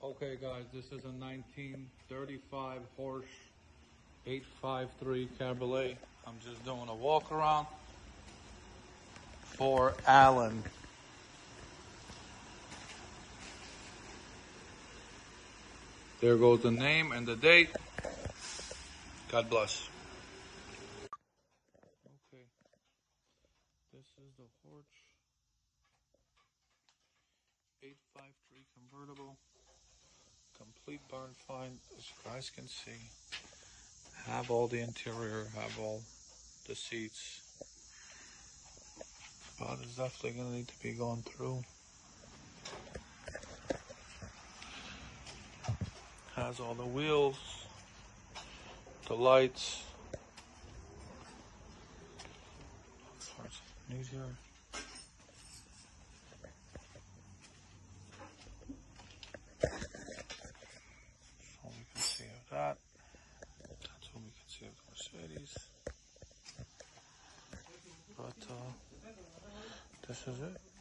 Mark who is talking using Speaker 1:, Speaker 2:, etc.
Speaker 1: Okay, guys, this is a 1935 Horch 853 Cabriolet. I'm just doing a walk around for Alan. There goes the name and the date. God bless. Okay. This is the Horch 853 convertible. Complete barn find, as you guys can see. Have all the interior, have all the seats. But it's definitely gonna need to be gone through. Has all the wheels, the lights. Uh, this is it.